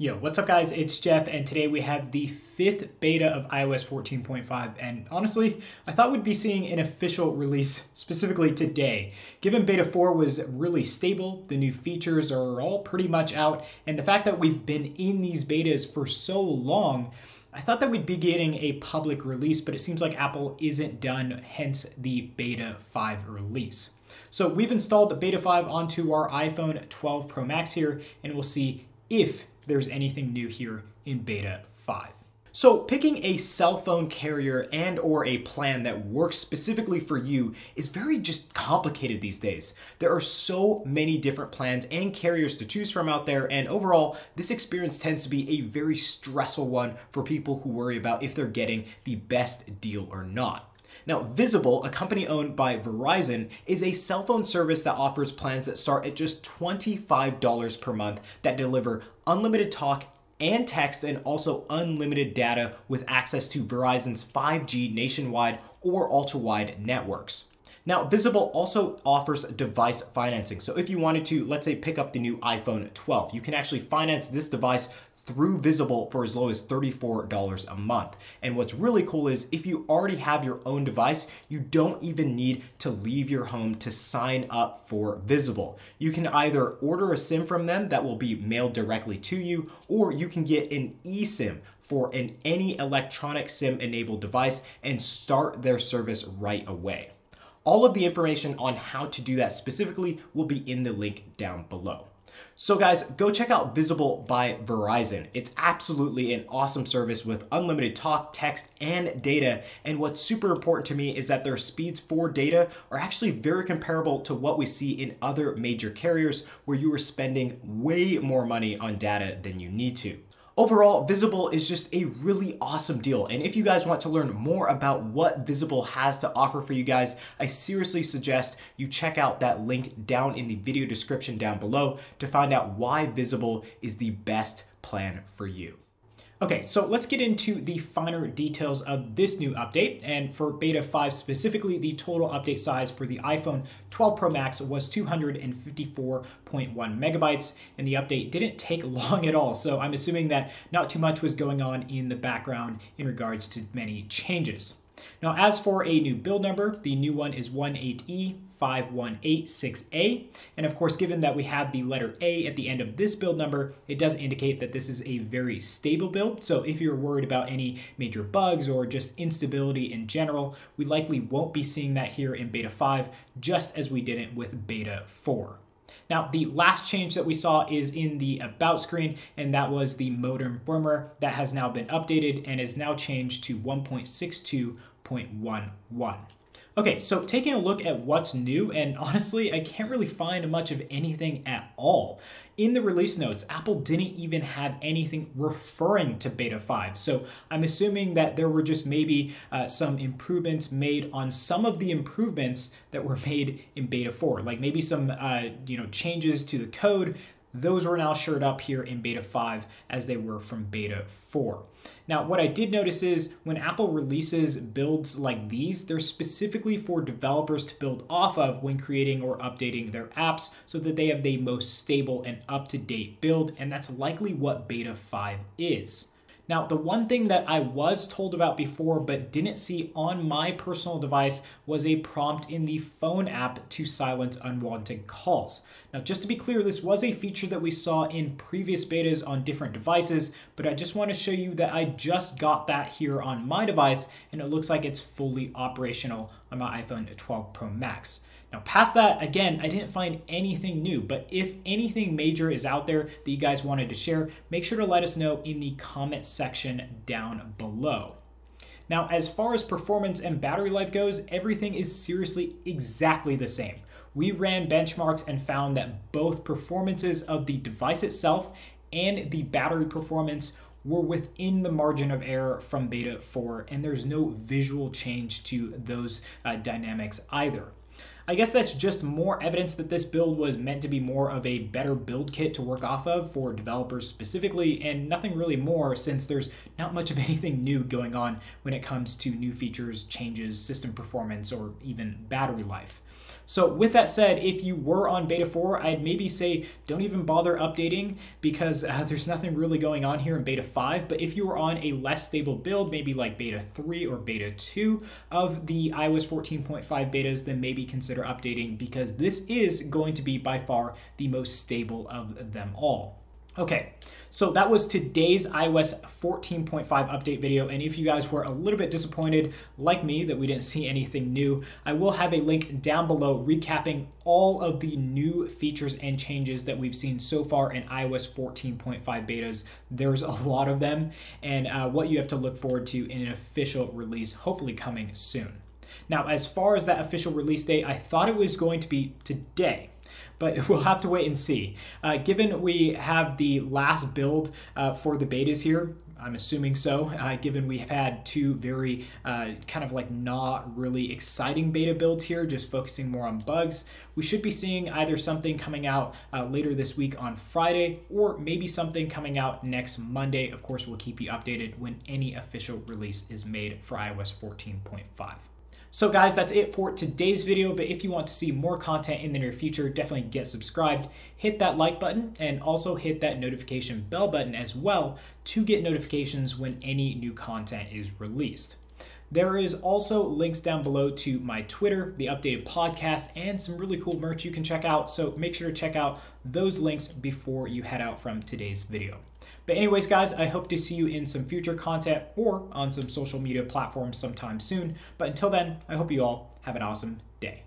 Yo, what's up guys? It's Jeff and today we have the fifth beta of iOS 14.5 and honestly, I thought we'd be seeing an official release specifically today. Given beta 4 was really stable, the new features are all pretty much out, and the fact that we've been in these betas for so long, I thought that we'd be getting a public release, but it seems like Apple isn't done, hence the beta 5 release. So we've installed beta 5 onto our iPhone 12 Pro Max here, and we'll see if there's anything new here in beta 5. So picking a cell phone carrier and or a plan that works specifically for you is very just complicated these days. There are so many different plans and carriers to choose from out there and overall this experience tends to be a very stressful one for people who worry about if they're getting the best deal or not. Now, Visible, a company owned by Verizon, is a cell phone service that offers plans that start at just $25 per month that deliver unlimited talk and text and also unlimited data with access to Verizon's 5G nationwide or ultra-wide networks. Now, Visible also offers device financing. So if you wanted to, let's say, pick up the new iPhone 12, you can actually finance this device through Visible for as low as $34 a month. And what's really cool is if you already have your own device, you don't even need to leave your home to sign up for Visible. You can either order a SIM from them that will be mailed directly to you, or you can get an eSIM for an any electronic SIM enabled device and start their service right away. All of the information on how to do that specifically will be in the link down below. So guys, go check out Visible by Verizon. It's absolutely an awesome service with unlimited talk, text, and data. And what's super important to me is that their speeds for data are actually very comparable to what we see in other major carriers where you are spending way more money on data than you need to. Overall, Visible is just a really awesome deal. And if you guys want to learn more about what Visible has to offer for you guys, I seriously suggest you check out that link down in the video description down below to find out why Visible is the best plan for you. Okay, so let's get into the finer details of this new update. And for beta 5 specifically, the total update size for the iPhone 12 Pro Max was 254.1 megabytes, and the update didn't take long at all. So I'm assuming that not too much was going on in the background in regards to many changes. Now, as for a new build number, the new one is 18E5186A. And of course, given that we have the letter A at the end of this build number, it does indicate that this is a very stable build. So if you're worried about any major bugs or just instability in general, we likely won't be seeing that here in beta 5, just as we didn't with beta 4. Now, the last change that we saw is in the About screen, and that was the modem firmware that has now been updated and is now changed to 1.62.11. Okay, so taking a look at what's new, and honestly, I can't really find much of anything at all. In the release notes, Apple didn't even have anything referring to Beta 5, so I'm assuming that there were just maybe uh, some improvements made on some of the improvements that were made in Beta 4, like maybe some uh, you know changes to the code those were now showed up here in beta 5 as they were from beta 4. Now, what I did notice is when Apple releases builds like these, they're specifically for developers to build off of when creating or updating their apps so that they have the most stable and up-to-date build, and that's likely what beta 5 is. Now, the one thing that I was told about before but didn't see on my personal device was a prompt in the phone app to silence unwanted calls. Now, just to be clear, this was a feature that we saw in previous betas on different devices, but I just want to show you that I just got that here on my device and it looks like it's fully operational on my iPhone 12 Pro Max. Now, past that, again, I didn't find anything new, but if anything major is out there that you guys wanted to share, make sure to let us know in the comment section down below. Now, as far as performance and battery life goes, everything is seriously exactly the same. We ran benchmarks and found that both performances of the device itself and the battery performance were within the margin of error from beta 4, and there's no visual change to those uh, dynamics either. I guess that's just more evidence that this build was meant to be more of a better build kit to work off of for developers specifically, and nothing really more since there's not much of anything new going on when it comes to new features, changes, system performance, or even battery life. So with that said, if you were on beta 4, I'd maybe say don't even bother updating because uh, there's nothing really going on here in beta 5. But if you were on a less stable build, maybe like beta 3 or beta 2 of the iOS 14.5 betas, then maybe consider updating because this is going to be by far the most stable of them all. Okay, so that was today's iOS 14.5 update video. And if you guys were a little bit disappointed, like me, that we didn't see anything new, I will have a link down below recapping all of the new features and changes that we've seen so far in iOS 14.5 betas. There's a lot of them, and uh, what you have to look forward to in an official release, hopefully coming soon. Now, as far as that official release date, I thought it was going to be today but we'll have to wait and see. Uh, given we have the last build uh, for the betas here, I'm assuming so, uh, given we have had two very uh, kind of like not really exciting beta builds here, just focusing more on bugs. We should be seeing either something coming out uh, later this week on Friday or maybe something coming out next Monday. Of course, we'll keep you updated when any official release is made for iOS 14.5. So guys, that's it for today's video, but if you want to see more content in the near future, definitely get subscribed, hit that like button, and also hit that notification bell button as well to get notifications when any new content is released. There is also links down below to my Twitter, the updated podcast, and some really cool merch you can check out. So make sure to check out those links before you head out from today's video. But anyways, guys, I hope to see you in some future content or on some social media platforms sometime soon. But until then, I hope you all have an awesome day.